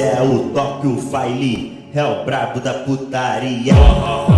é o Tóquio File, é o brabo da putaria.